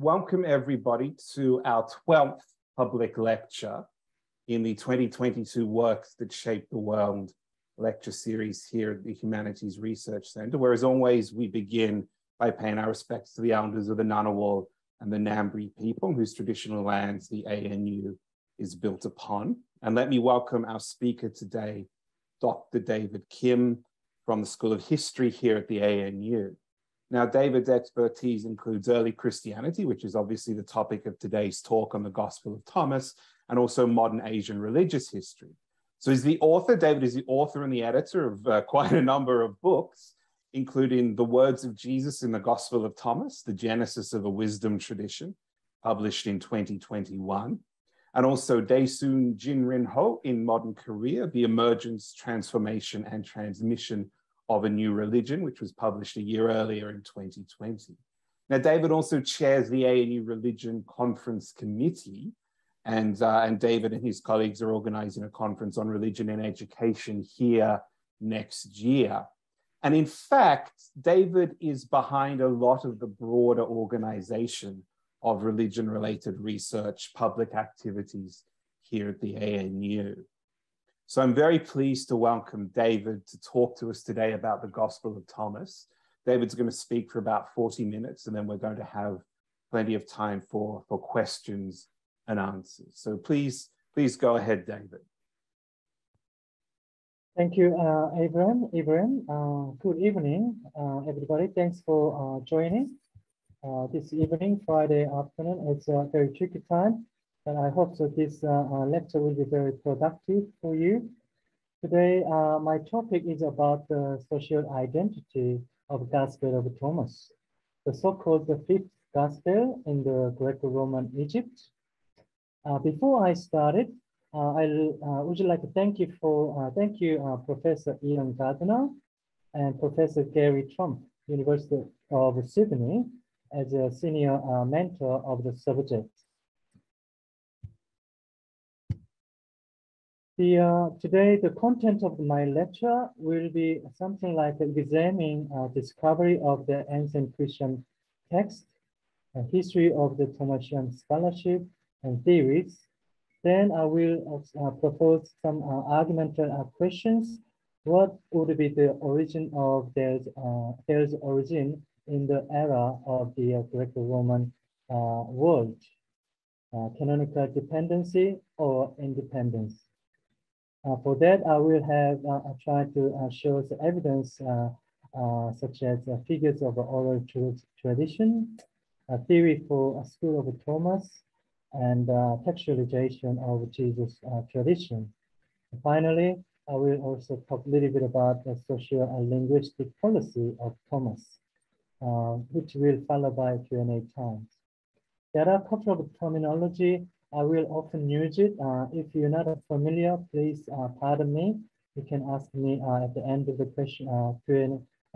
welcome everybody to our 12th public lecture in the 2022 Works That Shape the World lecture series here at the Humanities Research Center, where as always, we begin by paying our respects to the elders of the Ngunnawal and the Ngambri people whose traditional lands the ANU is built upon. And let me welcome our speaker today, Dr. David Kim from the School of History here at the ANU. Now, David's expertise includes early Christianity, which is obviously the topic of today's talk on the Gospel of Thomas, and also modern Asian religious history. So he's the author, David is the author and the editor of uh, quite a number of books, including The Words of Jesus in the Gospel of Thomas, The Genesis of a Wisdom Tradition, published in 2021, and also Daesoon Jinrihoe in Modern Korea, The Emergence, Transformation, and Transmission of a New Religion, which was published a year earlier in 2020. Now, David also chairs the ANU Religion Conference Committee, and, uh, and David and his colleagues are organizing a conference on religion and education here next year. And in fact, David is behind a lot of the broader organization of religion related research, public activities here at the ANU. So I'm very pleased to welcome David to talk to us today about the Gospel of Thomas. David's going to speak for about 40 minutes, and then we're going to have plenty of time for, for questions and answers. So please, please go ahead, David. Thank you, uh, Abraham. Abraham, uh, good evening, uh, everybody. Thanks for uh, joining uh, this evening, Friday afternoon. It's a very tricky time I hope that this uh, uh, lecture will be very productive for you. Today, uh, my topic is about the social identity of Gospel of Thomas, the so-called the fifth Gospel in the Greco-Roman Egypt. Uh, before I started, uh, I uh, would like to thank you for thank you, Professor Iain Gardner and Professor Garry Trompf, University of Sydney, as a senior mentor of the subject. The, uh, today, the content of my lecture will be something like examining uh, discovery of the ancient Christian text, a history of the Thomasian scholarship and theories. Then I will uh, propose some uh, argumental uh, questions. What would be the origin of their, uh, their origin in the era of the Greco-Roman world? canonical dependency or independence? Uh, for that, I will have uh, to uh, show the evidence uh, uh, such as uh, figures of oral tradition, theory for a school of Thomas, and textualization of Jesus tradition. Finally, I will also talk a little bit about the social and linguistic policy of Thomas, which will follow by Q&A times. There are a couple of terminology I will often use it. Uh, if you're not familiar, please uh, pardon me. You can ask me uh, at the end of the question, uh,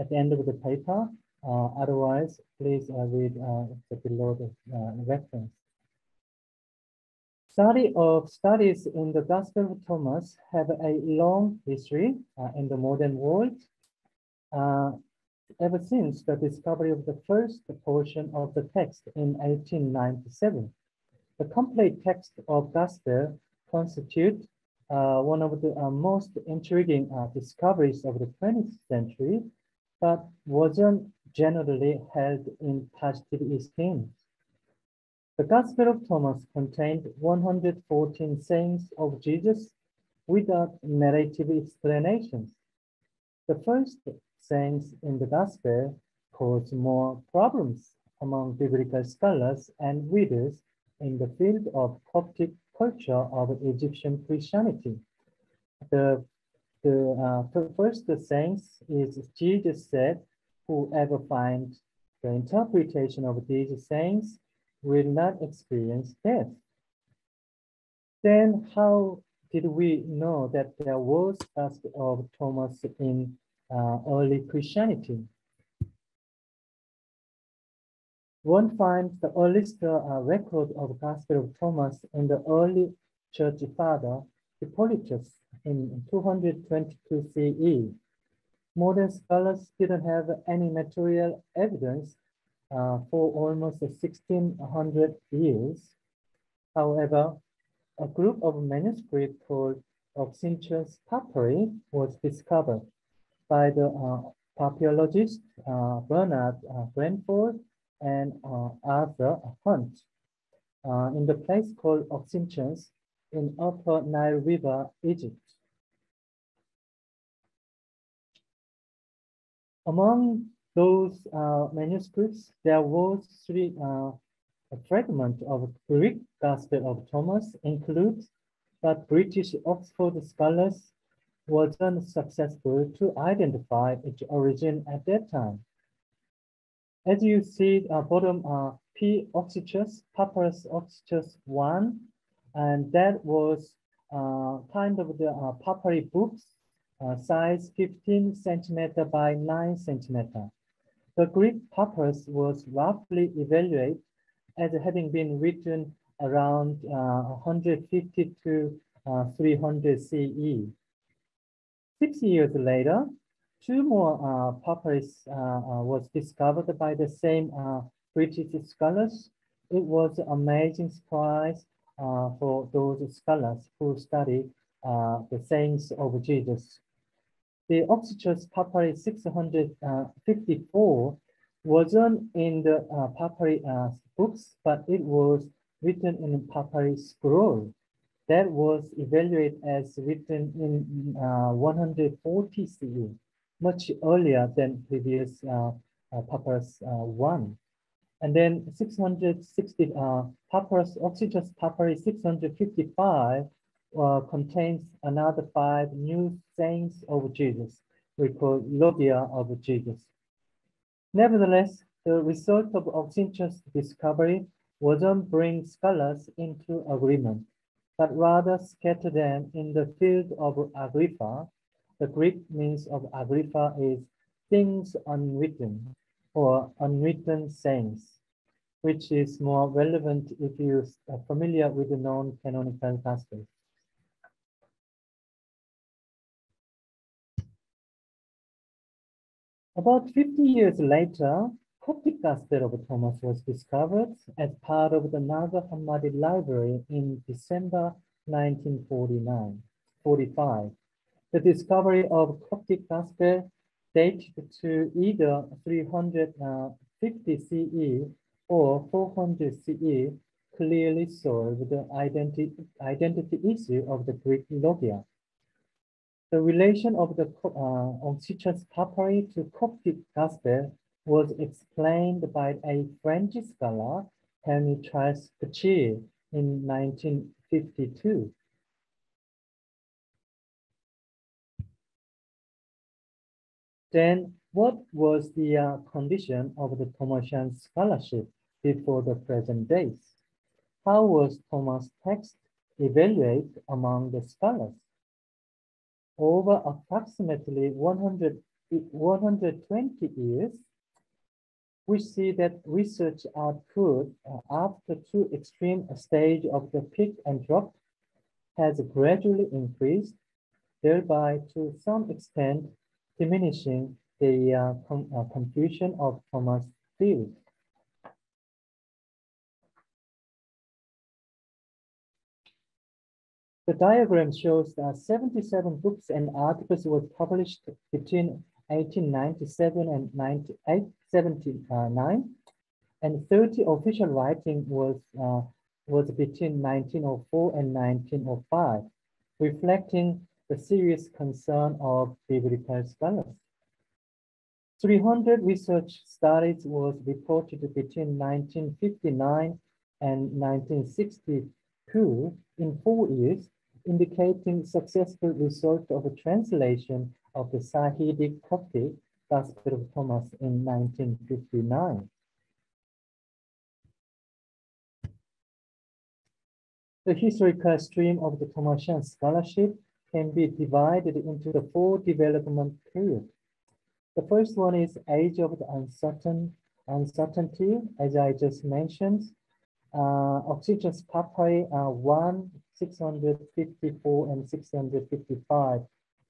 at the end of the paper. Uh, otherwise, please uh, read the below the reference. Study of studies in the Gospel of Thomas have a long history in the modern world. ever since the discovery of the first portion of the text in 1897. The complete text of Gospel constitute uh, one of the uh, most intriguing uh, discoveries of the 20th century, but wasn't generally held in positive esteem. The Gospel of Thomas contained 114 sayings of Jesus without narrative explanations. The first sayings in the Gospel caused more problems among biblical scholars and readers in the field of Coptic culture of Egyptian Christianity. The, the uh, first sentence is Jesus said, whoever finds the interpretation of these sayings will not experience death. Then how did we know that there was ask of Thomas in uh, early Christianity? One finds the earliest uh, record of the Gospel of Thomas in the early church father Hippolytus in 222 CE. Modern scholars didn't have any material evidence uh, for almost 1600 years. However, a group of manuscripts called Oxyrhynchus papyri was discovered by the uh, papyrologist uh, Bernard uh, Branford and uh, Arthur Hunt uh, in the place called Oxyrhynchus in Upper Nile River, Egypt. Among those uh, manuscripts, there was three uh, a fragment of Greek Gospel of Thomas includes, but British Oxford scholars was unsuccessful to identify its origin at that time. As you see, uh, bottom uh, P. Oxyrhynchus, Papyrus Oxyrhynchus 1, and that was uh, kind of the uh, books, uh, size 15 centimeter by 9 centimeter. The Greek papyrus was roughly evaluated as having been written around uh, 150 to uh, 300 CE. Six years later, two more uh, papyrus uh, uh, was discovered by the same British scholars. It was an amazing surprise for those scholars who study the sayings of Jesus. The Oxyrhynchus Papyri 654 wasn't in the uh, papyri uh, books, but it was written in a papyri scroll that was evaluated as written in uh, 140 CE, much earlier than previous uh, uh, papyrus uh, 1. And then 660 papyrus, Oxyrhynchus papyri 655 contains another five new sayings of Jesus, we call Logia of Jesus. Nevertheless, the result of Oxyrhynchus' discovery wasn't bring scholars into agreement, but rather scatter them in the field of agrapha. The Greek means of Agrapha is things unwritten or unwritten sayings, which is more relevant if you are familiar with the non-canonical gospels. About 50 years later, Coptic Gospel of Thomas was discovered as part of the Nag Hammadi Library in December 1949, 45. The discovery of Coptic Gospel dated to either 350 CE or 400 CE clearly solved the identity, identity issue of the Greek logia. The relation of the uh, Oxyrhynchus papyri to Coptic gospel was explained by a French scholar, Henri Charles Puech, in 1952. Then what was the uh, condition of the Thomasian scholarship before the present days? How was Thomas' text evaluated among the scholars? over approximately 100, 120 years, we see that research output uh, after two extreme stage of the peak and drop has gradually increased, thereby to some extent diminishing the uh, com uh, confusion of Thomas field. The diagram shows that 77 books and articles were published between 1897 and 1879, and 30 official writing was, uh, was between 1904 and 1905, reflecting the serious concern of biblical scholars. 300 research studies was reported between 1959 and 1962 in four years indicating successful result of a translation of the Sahidic Coptic Gospel of Thomas in 1959. The historical stream of the Thomasian scholarship can be divided into the four development periods. The first one is age of the uncertain, uncertainty, as I just mentioned. Uh, Oxyrhynchus papyri uh, 1 654 and 655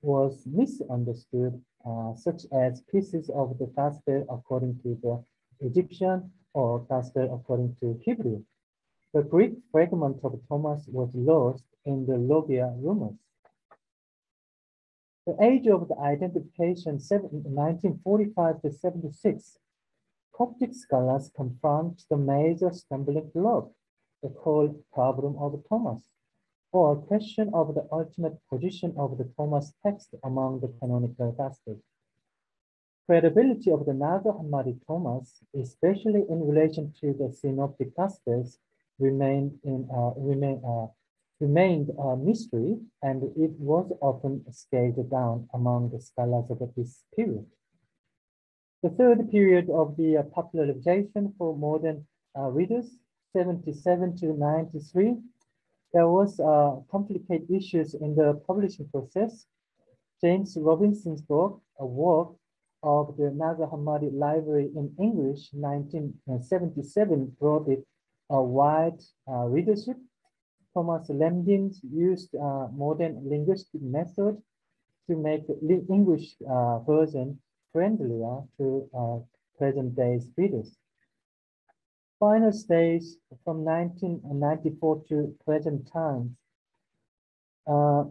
was misunderstood, uh, such as pieces of the gospel according to the Egyptian or Gospel according to Hebrew. The Greek fragment of Thomas was lost in the Logia rumors. The age of the identification, 1945 to 76, Coptic scholars confront the major stumbling block, the called problem of Thomas, or question of the ultimate position of the Thomas text among the canonical Gospels. Credibility of the Nag Hammadi Thomas, especially in relation to the Synoptic Gospels, remained in uh, remain, uh, remained a mystery, and it was often scaled down among the scholars of this period. The third period of the uh, popularization for modern uh, readers, 77 to 93, there was uh, complicated issues in the publishing process. James Robinson's book, a work of the Nag Hammadi Library in English, 1977, brought it a wide uh, readership. Thomas Lambdin used uh, modern linguistic method to make the English uh, version friendlier to uh, present-day readers. Final stage from 1994 to present times. Uh,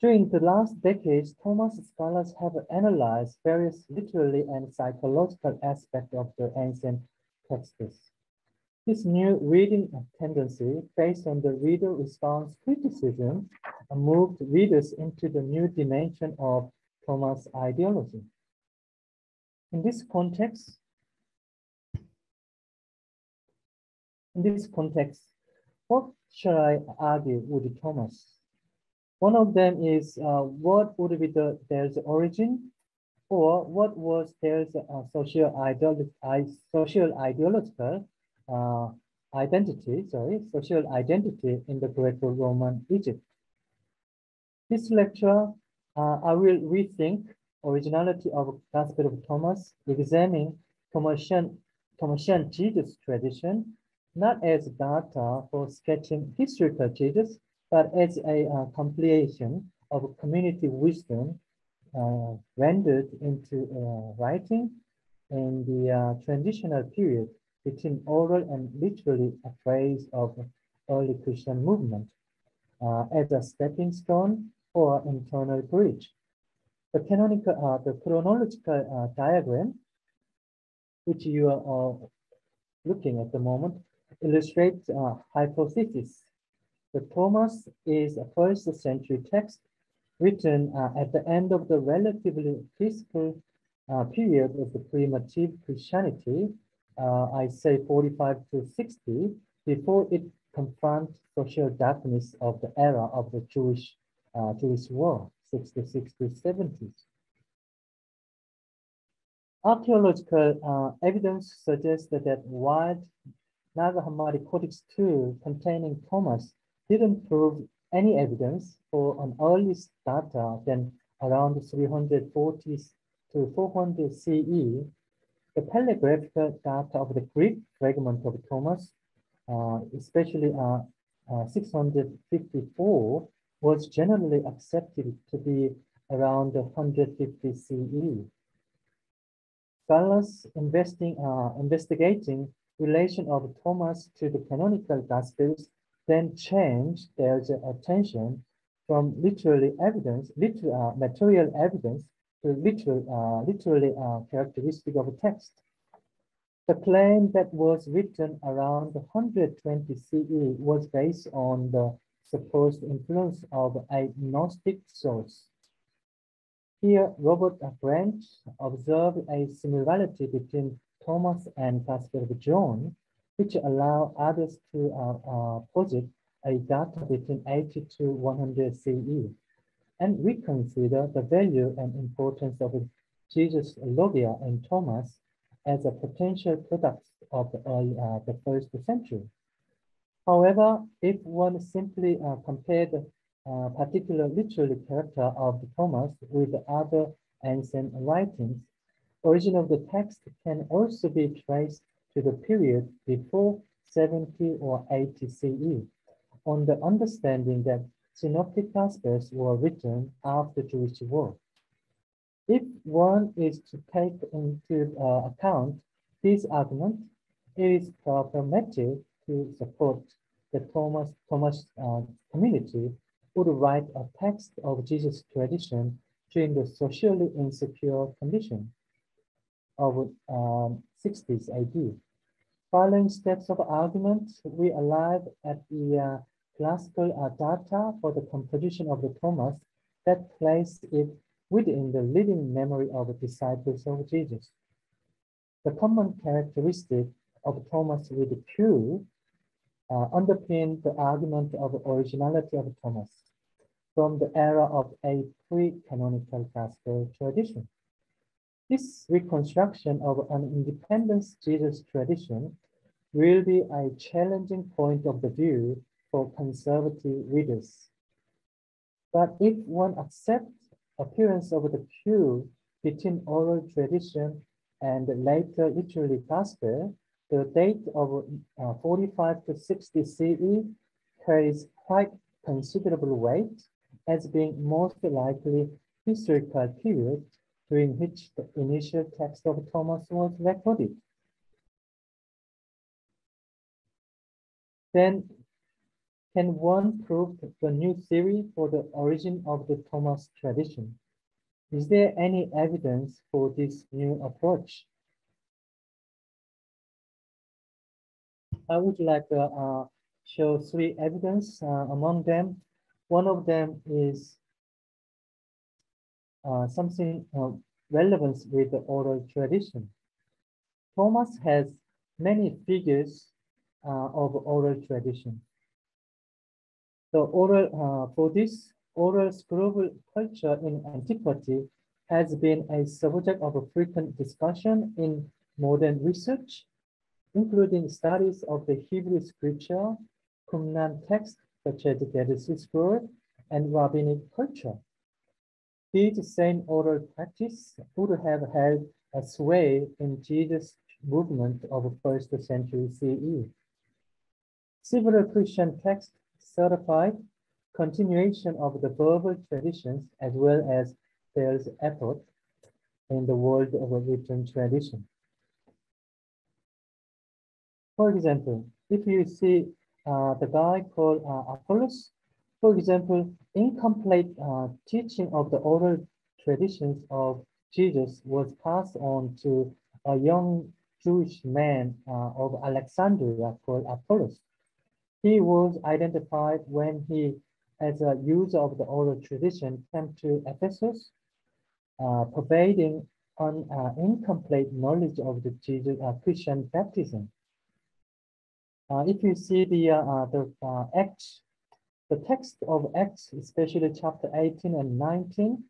during the last decades, Thomas scholars have analyzed various literary and psychological aspects of the ancient texts. This new reading tendency, based on the reader response criticism, moved readers into the new dimension of Thomas ideology. In this context, in this context, what shall I argue with Thomas? One of them is uh, what would be the there's origin, or what was there's uh, social, ideolo social ideological uh, identity, sorry, social identity in the Greco-Roman Egypt. This lecture, uh, I will rethink originality of Gospel of Thomas, examining Thomasian Jesus tradition, not as data for sketching historical Jesus, but as a uh, compilation of community wisdom uh, rendered into uh, writing in the uh, transitional period between oral and literally a phrase of early Christian movement uh, as a stepping stone or internal bridge. The canonical, uh, the chronological uh, diagram, which you are looking at the moment, illustrates a hypothesis. The Thomas is a first century text written uh, at the end of the relatively peaceful uh, period of the primitive Christianity uh, I say 45 to 60, before it confronts social darkness of the era of the Jewish uh, Jewish war, 66 to 70s. Archaeological uh, evidence suggests that, while Nag Hammadi Codex II containing Thomas didn't prove any evidence for an early data than around 340 to 400 CE, the paleographical data of the Greek fragment of Thomas, uh, especially uh, uh, 654, was generally accepted to be around 150 CE. Scholars investing, uh, investigating relation of Thomas to the canonical Gospels then changed their attention from literary evidence, literal, uh, material evidence literal, uh, literally uh, characteristic of a text. The claim that was written around 120 CE was based on the supposed influence of a Gnostic source. Here, Robert Branch observed a similarity between Thomas and Gospel of John, which allow others to uh, uh, posit a data between 80 to 100 CE and reconsider the value and importance of Jesus Logia and Thomas as a potential product of the, early, uh, the first century. However, if one simply uh, compared the uh, particular literary character of Thomas with other ancient writings, origin of the text can also be traced to the period before 70 or 80 CE, on the understanding that Synoptic Gospels were written after Jewish war. If one is to take into uh, account this argument, it is problematic to support the Thomas, Thomas uh, community would write a text of Jesus' tradition during the socially insecure condition of um, 60s AD. Following steps of argument, we arrive at the uh, classical data for the composition of the Thomas that place it within the living memory of the disciples of Jesus. The common characteristic of Thomas with Q uh, underpin the argument of originality of Thomas from the era of a pre-canonical classical tradition. This reconstruction of an independent Jesus tradition will be a challenging point of the view for conservative readers. But if one accepts appearance of the Q between oral tradition and later literary gospel, the date of uh, 45 to 60 CE carries quite considerable weight as being most likely historical period during which the initial text of Thomas was recorded. Then can one prove the new theory for the origin of the Thomas tradition? Is there any evidence for this new approach? I would like to uh, show three evidence. Uh, among them, one of them is uh, something uh, relevance with the oral tradition. Thomas has many figures uh, of oral tradition. The oral, uh, for this, oral scroll culture in antiquity has been a subject of a frequent discussion in modern research, including studies of the Hebrew scripture, Qumran text, such as the Dead Sea Scroll, and rabbinic culture. These same oral practice would have held a sway in Jesus' movement of first century CE. Several Christian texts certified continuation of the verbal traditions as well as their effort in the world of written tradition. For example, if you see uh, the guy called uh, Apollos, for example, incomplete uh, teaching of the oral traditions of Jesus was passed on to a young Jewish man uh, of Alexandria called Apollos. He was identified when he, as a user of the oral tradition, came to Ephesus, uh, providing an uh, incomplete knowledge of the Jesus, uh, Christian baptism. Uh, if you see the, uh, uh, the Acts, the text of Acts, especially chapter 18 and 19,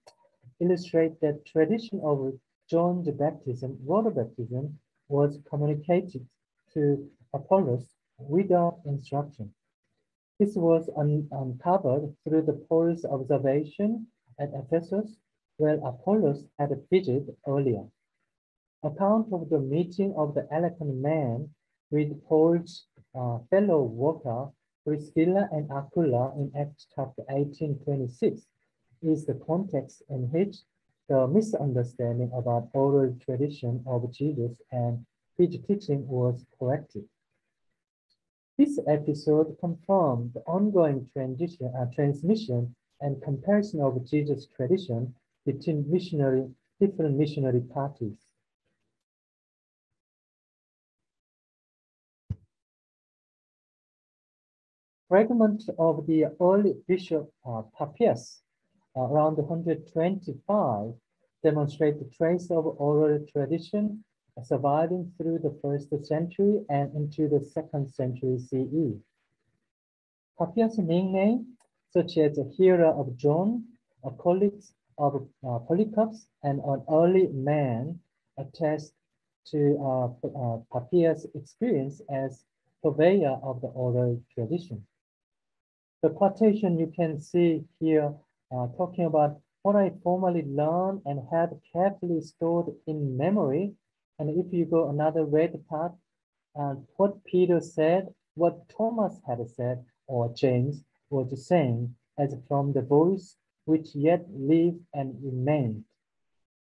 illustrate that tradition of John the baptism, water baptism, was communicated to Apollos without instruction. This was un uncovered through the Paul's observation at Ephesus, where Apollos had visit earlier. Account of the meeting of the eloquent man with Paul's uh, fellow worker Priscilla and Aquila in Acts chapter 18, 26 is the context in which the misunderstanding about oral tradition of Jesus and his teaching was corrected. This episode confirmed the ongoing uh, transmission and comparison of Jesus' tradition between missionary, different missionary parties. Fragment of the early Bishop uh, Papias uh, around 125 demonstrate the trace of oral tradition surviving through the first century and into the second century CE. Papias' nickname, such as a hero of John, a colleague of uh, Polycarpus, and an early man, attest to uh, uh, Papias' experience as purveyor of the oral tradition. The quotation you can see here uh, talking about what I formally learned and had carefully stored in memory and if you go another red part, uh, what Peter said, what Thomas had said, or James was saying, as from the voice which yet lived and remained.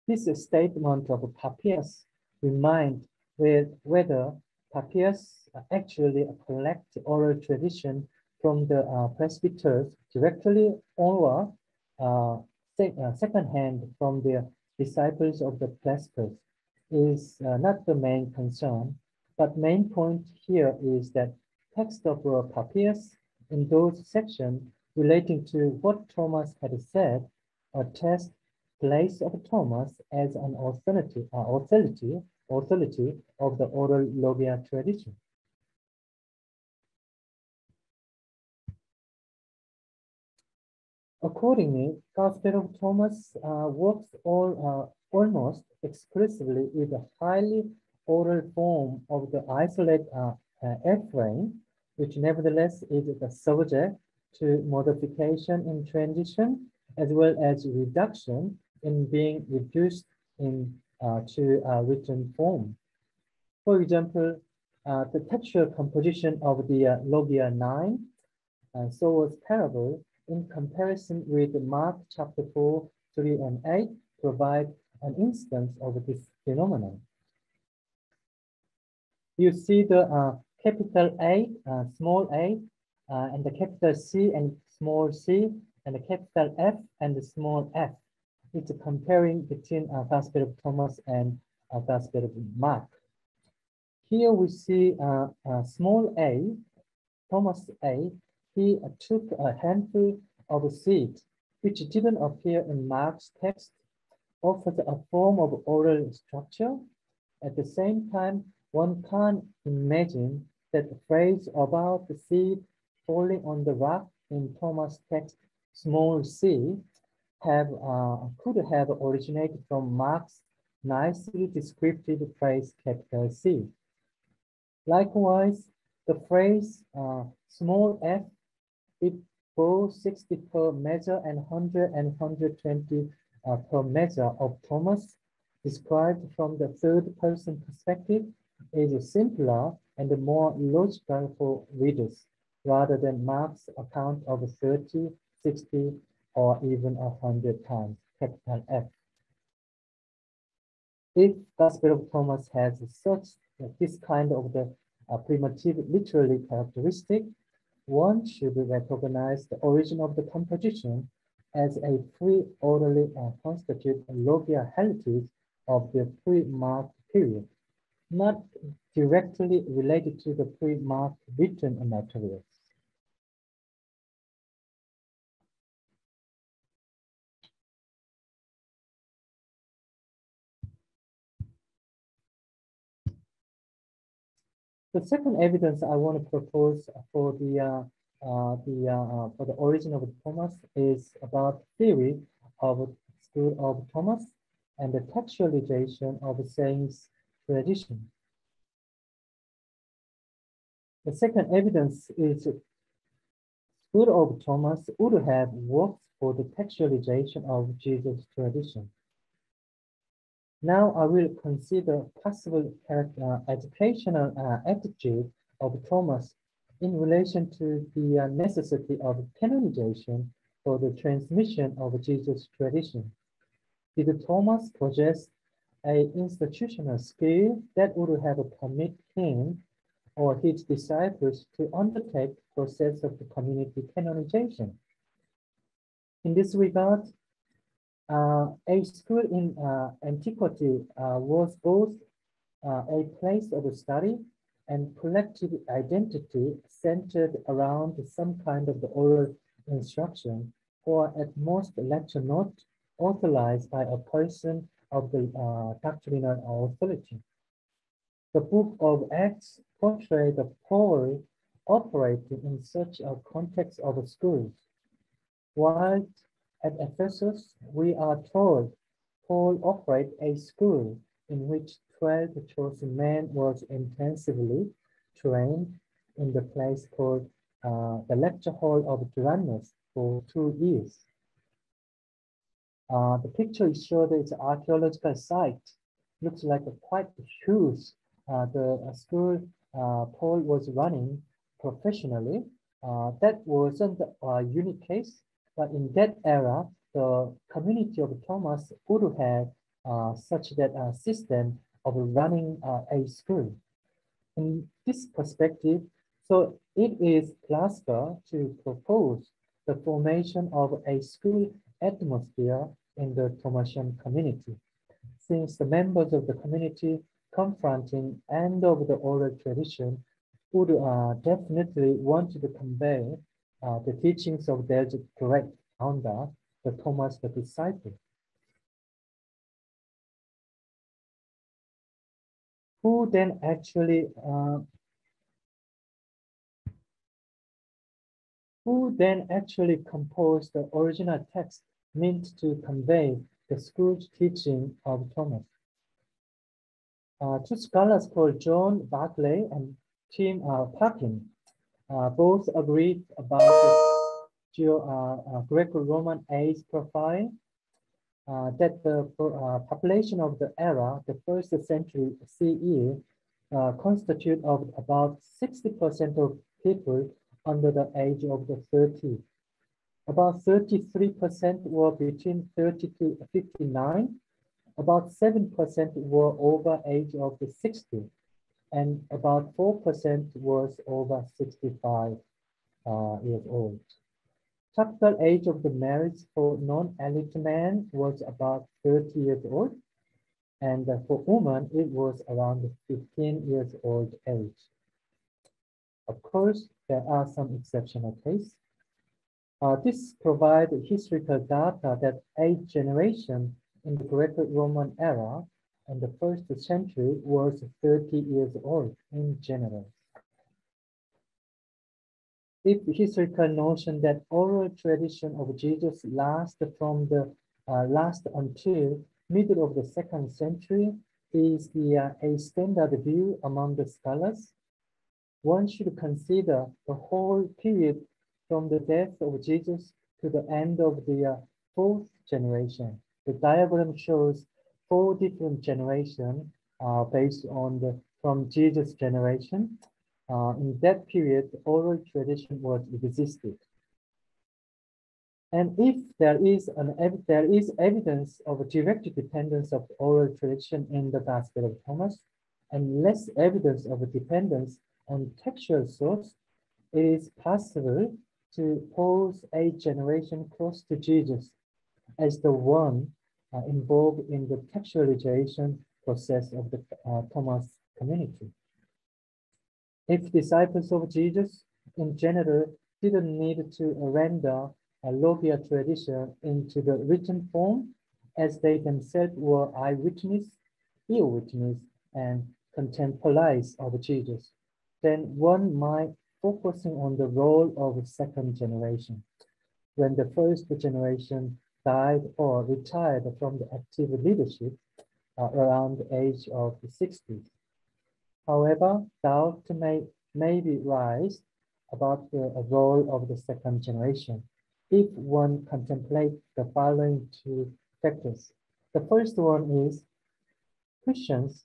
This statement of Papias remind whether Papias actually collect oral tradition from the uh, presbyters directly or uh, uh, secondhand from the disciples of the presbyters is uh, not the main concern, but main point here is that text of uh, Papias in those sections relating to what Thomas had said attest place of Thomas as an authority, uh, authority, authority of the oral logia tradition. Accordingly, Gospel of Thomas uh, works all, uh, almost exclusively with a highly oral form of the isolated uh, uh, which nevertheless is the subject to modification in transition as well as reduction in being reduced in uh, to a written form. For example, uh, the textual composition of the uh, Logia 9 uh, so was parable in comparison with Mark chapter 4, 3 and 8 provide an instance of this phenomenon. You see the uh, capital A, uh, small a, uh, and the capital C and small c, and the capital F and the small f. It's comparing between uh, Gospel of Thomas and uh, Gospel of Mark. Here we see uh, uh, small a, Thomas A, he took a handful of seed, which didn't appear in Mark's text, offers a form of oral structure. At the same time, one can't imagine that the phrase about the seed falling on the rock in Thomas' text, small c, have uh, could have originated from Mark's nicely descriptive phrase capital C. Likewise, the phrase uh, small f it both 60 per measure and 100 and 120 uh, per measure of Thomas described from the third person perspective is simpler and more logical for readers rather than Mark's account of 30, 60, or even 100 times, capital F. If the Gospel of Thomas has such this kind of the uh, primitive literary characteristic, one should recognize the origin of the composition as a pre-orderly uh, constitute logia heritage of the pre-mark period, not directly related to the pre-mark written materials. The second evidence I want to propose for the uh, uh, the uh, for the origin of Thomas is about theory of school of Thomas and the textualization of sayings tradition. The second evidence is school of Thomas would have worked for the textualization of Jesus' tradition. Now I will consider possible uh, educational uh, attitude of Thomas in relation to the uh, necessity of canonization for the transmission of Jesus' tradition. Did Thomas possess a institutional skill that would have permitted him or his disciples to undertake process of the community canonization? In this regard, uh, a school in uh, antiquity uh, was both uh, a place of study and collective identity centered around some kind of the oral instruction or at most lecture note authorized by a person of the uh, doctrinal authority. The book of Acts portrayed the Paul operating in such a context of schools, while at Ephesus, we are told Paul operated a school in which 12 chosen men was intensively trained in the place called uh, the lecture hall of Tyrannus for two years. Uh, the picture shows its archaeological site. Looks like a quite huge. Uh, the uh, school uh, Paul was running professionally. Uh, that wasn't a unique case but in that era, the community of Thomas would have uh, such that a system of running uh, a school. In this perspective, so it is classical to propose the formation of a school atmosphere in the Thomasian community, since the members of the community confronting end of the oral tradition would uh, definitely want to convey uh, the teachings of their correct founder, the Thomas the disciple. Who then actually uh, who then actually composed the original text meant to convey the school's teaching of Thomas. Uh, two scholars called John Barclay and Tim uh, Parkin uh, both agreed about the uh, uh, Greco-Roman age profile uh, that the population of the era, the first century CE, constitute of about 60% of people under the age of the 30. About 33% were between 30 to 59. About 7% were over age of the 60. And about 4% was over 65 uh, years old. Typical age of the marriage for non-elite men was about 30 years old. And for women, it was around 15 years old age. Of course, there are some exceptional cases. Uh, this provides historical data that a generation in the Greco-Roman era and the first century was 30 years old in general. If historical notion that oral tradition of Jesus lasted from the uh, last until middle of the second century is the, uh, a standard view among the scholars, one should consider the whole period from the death of Jesus to the end of the uh, fourth generation. The diagram shows four different generations uh, based on the from Jesus' generation. Uh, in that period, oral tradition was existed. And if there is an there is evidence of a direct dependence of oral tradition in the Gospel of Thomas, and less evidence of a dependence on textual source, it is possible to pose a generation close to Jesus as the one involved in the textualization process of the uh, Thomas community. If disciples of Jesus in general didn't need to render a logia tradition into the written form, as they themselves were eyewitness, ear witness, and contemporaries of Jesus, then one might focusing on the role of second generation. When the first generation died or retired from the active leadership uh, around the age of the 60s. However, doubt may, may be raised about the role of the second generation if one contemplates the following two factors. The first one is Christians,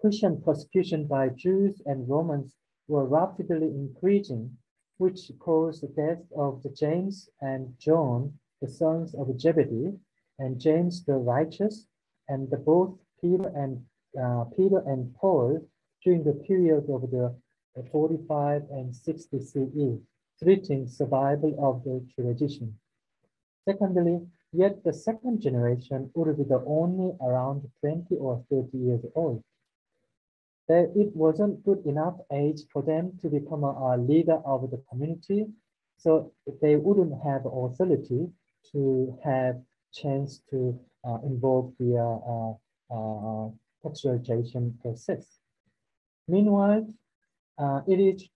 Christian persecution by Jews and Romans were rapidly increasing, which caused the death of the James and John the sons of Zebedee, and James the righteous, and the both Peter and uh, Peter and Paul during the period of the 45 and 60 CE, threatening survival of the tradition. Secondly, yet the second generation would be the only around 20 or 30 years old. That it wasn't good enough age for them to become a, a leader of the community, so they wouldn't have authority to have chance to uh, involve the uh, uh, textualization process. Meanwhile, it is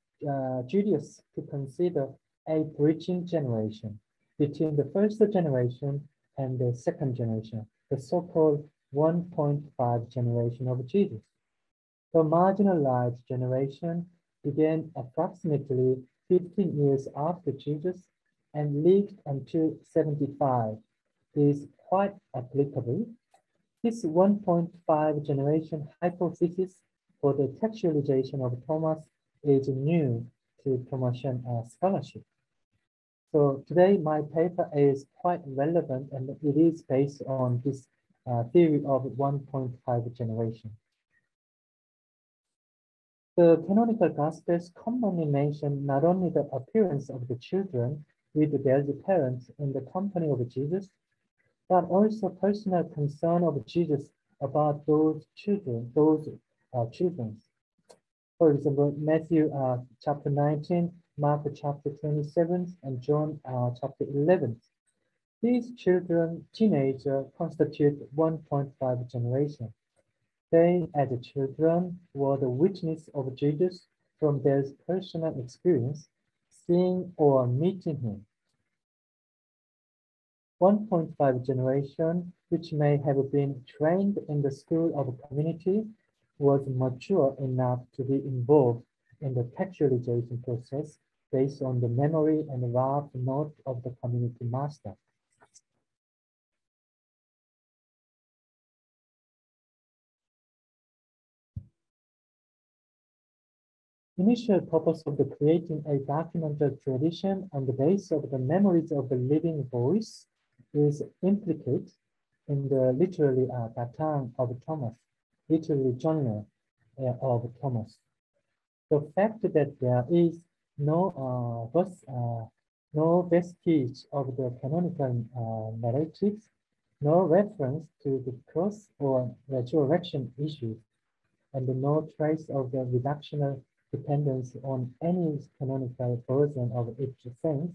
judicious to consider a bridging generation between the first generation and the second generation, the so-called 1.5 generation of Jesus. The marginalized generation began approximately 15 years after Jesus and lived until 75 is quite applicable. This 1.5 generation hypothesis for the textualization of Thomas is new to Thomasian scholarship. So today my paper is quite relevant and it is based on this uh, theory of 1.5 generation. The canonical gospels commonly mention not only the appearance of the children with their parents in the company of Jesus, but also personal concern of Jesus about those children, those uh, children. For example, Matthew uh, chapter 19, Mark chapter 27, and John uh, chapter 11. These children, teenagers, constitute 1.5 generation. They, as children, were the witness of Jesus from their personal experience, seeing or meeting him. 1.5 generation, which may have been trained in the school of a community, was mature enough to be involved in the textualization process based on the memory and rough note of the community master. Initial purpose of the creating a documented tradition on the basis of the memories of the living voice is implicate in the literary uh, Batang of Thomas literary genre uh, of Thomas. The fact that there is no uh, uh, no vestige of the canonical uh, narratives, no reference to the cross or resurrection issues, and no trace of the reductional dependence on any canonical version of each saint,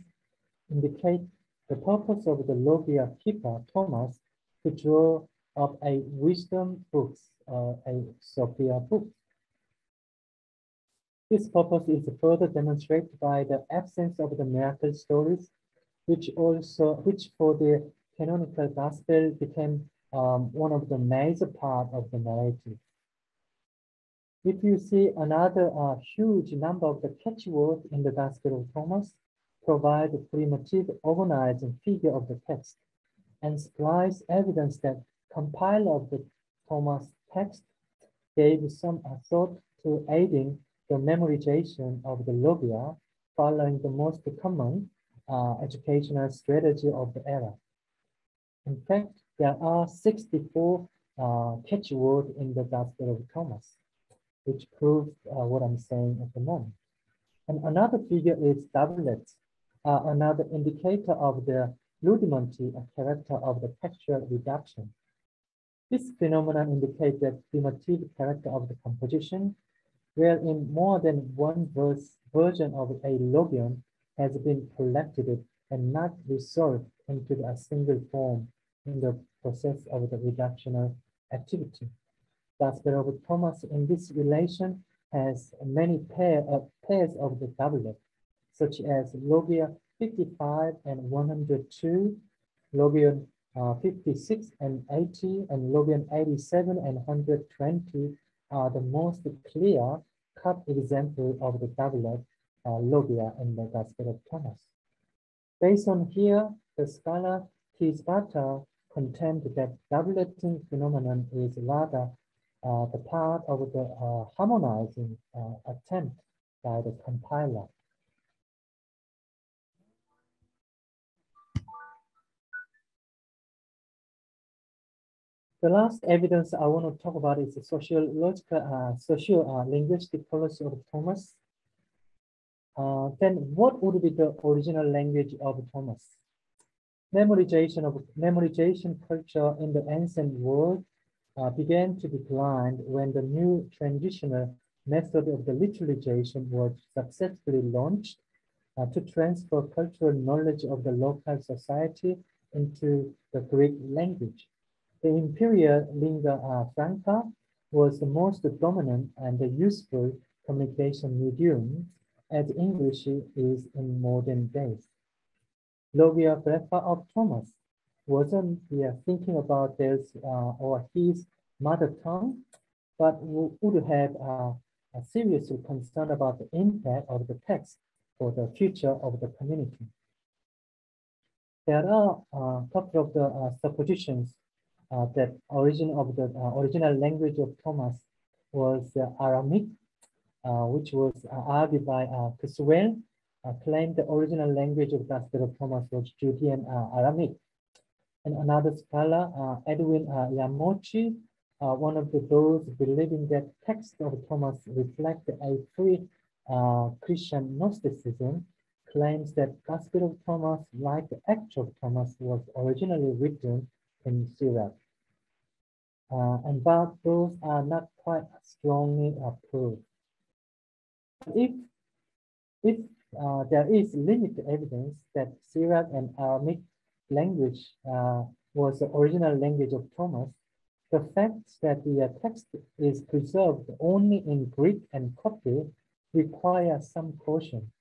indicate the purpose of the Logia keeper, Thomas, to draw up a wisdom books uh, a Sophia book. This purpose is further demonstrated by the absence of the miracle stories, which also, which for the canonical gospel became um, one of the major part of the narrative. If you see another uh, huge number of the catchwords in the Gospel of Thomas, provide a primitive organizing figure of the text and supplies evidence that compiler of the Thomas text gave some thought to aiding the memorization of the logia following the most common uh, educational strategy of the era. In fact, there are 64 uh, catchwords in the Gospel of Thomas, which proves uh, what I'm saying at the moment. And another figure is doublet, uh, another indicator of the rudimentary character of the textual reduction. This phenomenon indicates the primitive character of the composition, where in more than one verse version of a logion has been collected and not resolved into a single form in the process of the reductional activity. Thus, Thomas in this relation has many pair of pairs of the doublet, such as Logia 55 and 102, Logion uh, 56 and 80 and Logion 87 and 120 are the most clear cut example of the doublet uh, logia in the Gospel of Thomas. Based on here, the scholar Kisbata contend that doubleting phenomenon is rather uh, the part of the uh, harmonizing uh, attempt by the compiler. The last evidence I want to talk about is the sociological, uh, social uh, policy of Thomas. Uh, then what would be the original language of Thomas? Memorization of memorization culture in the ancient world uh, began to decline when the new transitional method of the literalization was successfully launched uh, to transfer cultural knowledge of the local society into the Greek language. The imperial lingua franca was the most dominant and useful communication medium as English is in modern days. Logia Brefa of Thomas wasn't yeah, thinking about this uh, or his mother tongue, but would have uh, a serious concern about the impact of the text for the future of the community. There are a uh, couple of the uh, suppositions uh, that origin of the uh, original language of Thomas was uh, Aramaic, which was argued by uh, Kurzweil, claimed the original language of Gospel of Thomas was Judean Aramaic. And another scholar, uh, Edwin uh, Yamauchi, uh, one of the, those believing that text of Thomas reflect a free uh, Christian Gnosticism, claims that Gospel of Thomas, like the Acts of Thomas, was originally written in Syriac. Uh, and but those are not quite strongly approved. If, if uh, there is limited evidence that Syriac and Aramaic language uh, was the original language of Thomas, the fact that the uh, text is preserved only in Greek and Coptic requires some caution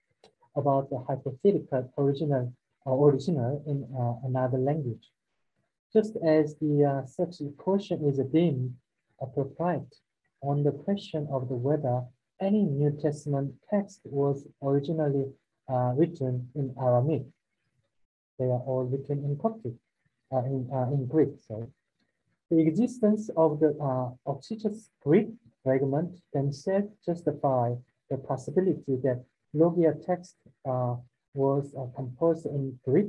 about the hypothetical original or original in uh, another language. Just as the uh, such caution is deemed appropriate on the question of the whether any New Testament text was originally uh, written in Aramaic. They are all written in Coptic, uh, in, uh, in Greek. So the existence of the uh, Oxyrhynchus Greek fragment themselves justify the possibility that Logia text uh, was uh, composed in Greek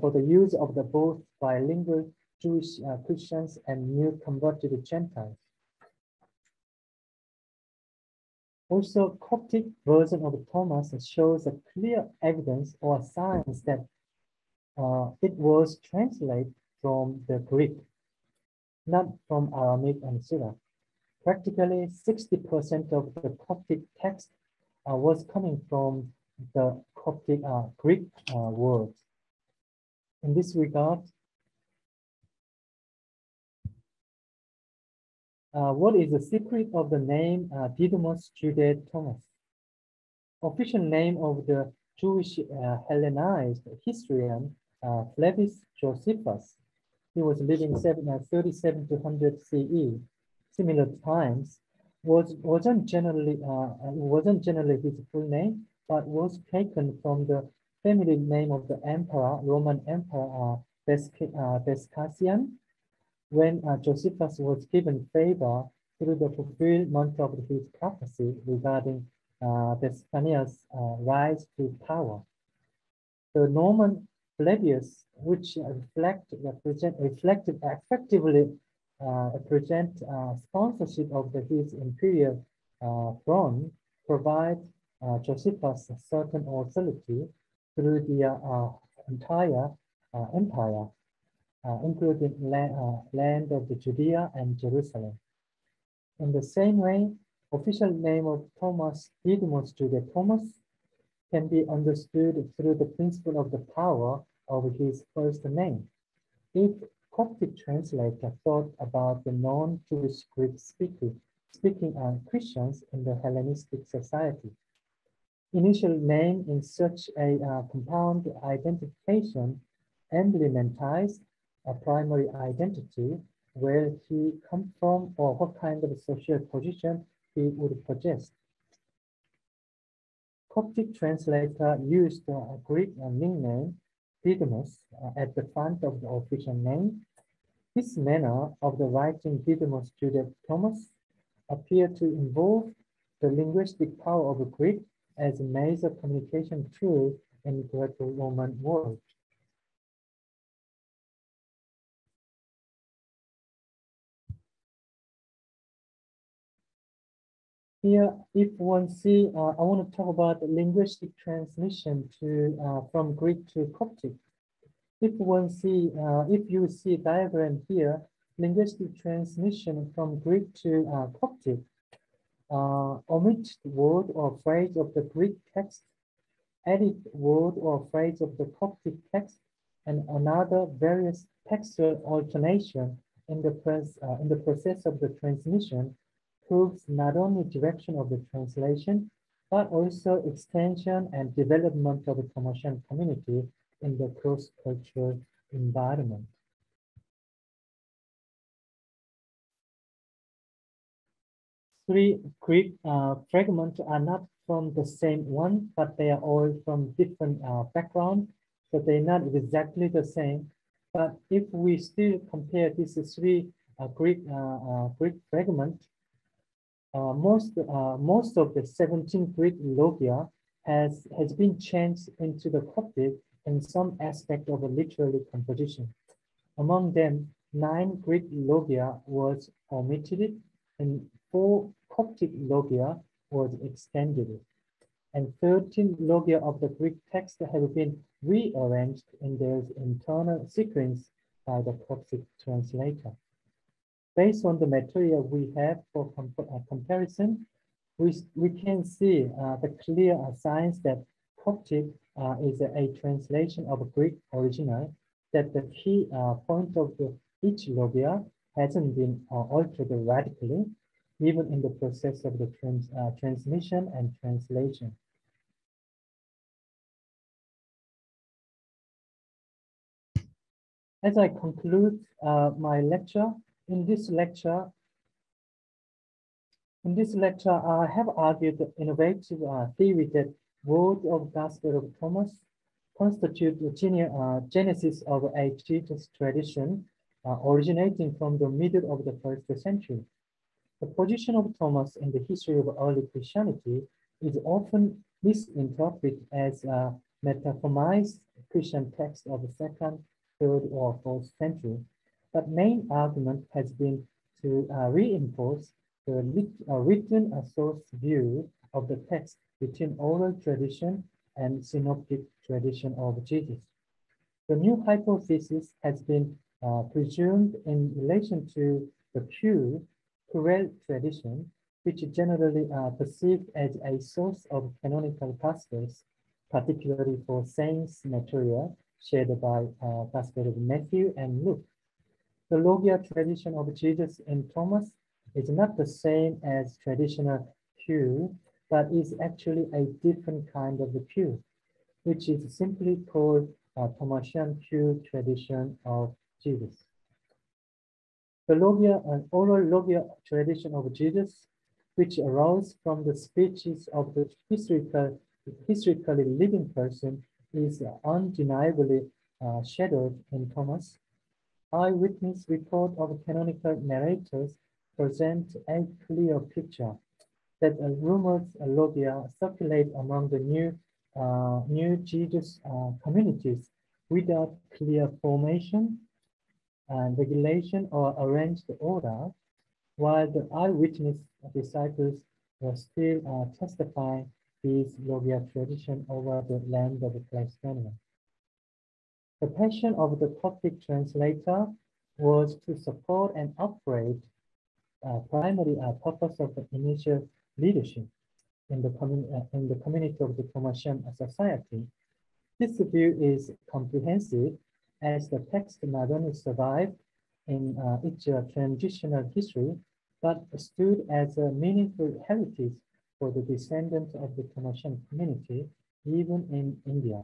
for the use of the both bilingual Jewish uh, Christians and new converted Gentiles. Also, Coptic version of the Thomas shows a clear evidence or signs that uh, it was translated from the Greek, not from Aramaic and Syriac. Practically 60% of the Coptic text uh, was coming from the Coptic uh, Greek uh, words. In this regard, uh, what is the secret of the name uh, Didymus Jude Thomas? Official name of the Jewish uh, Hellenized historian uh, Flavius Josephus. He was living seven, uh, 37 to 100 CE, similar times. Was wasn't generally uh, wasn't generally his full name, but was taken from the family name of the emperor, Roman Emperor uh, Vespasian, when uh, Josephus was given favor through the fulfillment of his prophecy regarding uh, Vespasian's uh, rise to power. The Norman Flavius, which reflect, represent, reflected effectively uh, represent uh, sponsorship of the, his imperial uh, throne, provide Josephus certain authority through the uh, entire uh, empire, uh, including land, land of the Judea and Jerusalem. In the same way, official name of Thomas Didymus Jude Thomas can be understood through the principle of the power of his first name. If Coptic translator thought about the non-Jewish Greek speaking, speaking Christians in the Hellenistic society, initial name in such a uh, compound identification emblematized a primary identity where he come from or what kind of social position he would possess. Coptic translator used a Greek nickname, Didymus, uh, at the front of the official name. This manner of the writing Didymus Jude Thomas appeared to involve the linguistic power of Greek as a major communication tool in the Greco-Roman world. Here, if one see, uh, I want to talk about the linguistic transmission to uh, from Greek to Coptic. If one see, uh, if you see diagram here, linguistic transmission from Greek to uh, Coptic, uh, omit word or phrase of the Greek text, edit word or phrase of the Coptic text, and another various textual alternation in the, uh, in the process of the transmission proves not only direction of the translation, but also extension and development of the commercial community in the cross-cultural environment. Three Greek uh, fragments are not from the same one, but they are all from different uh, background. So they're not exactly the same. But if we still compare these three uh, Greek uh, uh, Greek fragments, uh, most most of the 17 Greek logia has has been changed into the Coptic in some aspect of a literary composition. Among them, nine Greek logia was omitted and four Coptic logia was extended. And 13 logia of the Greek text have been rearranged in their internal sequence by the Coptic translator. Based on the material we have for uh, comparison, we, we can see uh, the clear signs that Coptic uh, is a, a, translation of a Greek original, that the key uh, point of the, each logia hasn't been uh, altered radically, even in the process of the trans, transmission and translation. As I conclude my lecture, in this lecture, in this lecture, I have argued the innovative uh, theory that word of Gospel of Thomas constitute the gene uh, genesis of a Jesus tradition uh, originating from the middle of the first century. The position of Thomas in the history of early Christianity is often misinterpreted as a metaphomized Christian text of the second, third, or fourth century. But main argument has been to uh, reinforce the uh, written source view of the text between oral tradition and synoptic tradition of Jesus. The new hypothesis has been uh, presumed in relation to the pure Quelle tradition, which generally are perceived as a source of canonical gospels, particularly for saints material shared by uh, Gospel of Matthew and Luke. The Logia tradition of Jesus and Thomas is not the same as traditional Q, but is actually a different kind of the Q, which is simply called uh, Thomasian Q tradition of Jesus. The Logia and oral Logia tradition of Jesus, which arose from the speeches of the historical, historically living person, is undeniably uh, shadowed in Thomas. Eyewitness report of canonical narrators present a clear picture that uh, rumors logia circulate among the new uh, new Jesus uh, communities without clear formation and regulation or arranged order, while the eyewitness disciples were still uh, testifying these logia tradition over the land of the Palestine. The passion of the Coptic translator was to support and upgrade uh, primary uh, purpose of the initial leadership in the, uh, in the community of the Thomasian society. This view is comprehensive as the text not only survived in uh, its uh, transitional history, but stood as a meaningful heritage for the descendants of the Thomasian community, even in India.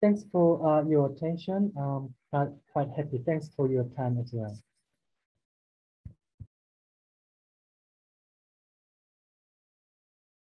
Thanks for uh, your attention. Um, quite happy. Thanks for your time as well.